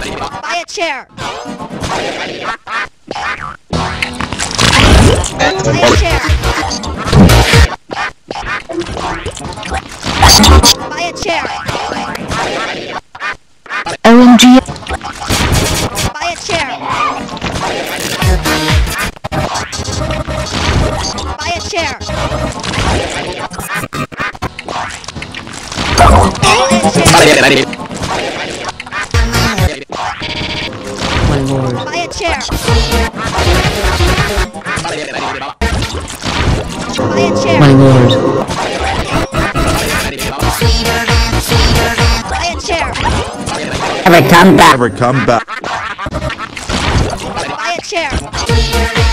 Buy a chair. Buy a chair. Buy a chair. OMG. Buy a chair. Buy a chair. Buy a chair. Lord. Buy a chair. Buy a chair. My lord. Buy a chair. Never come back. Never come back. Buy a chair.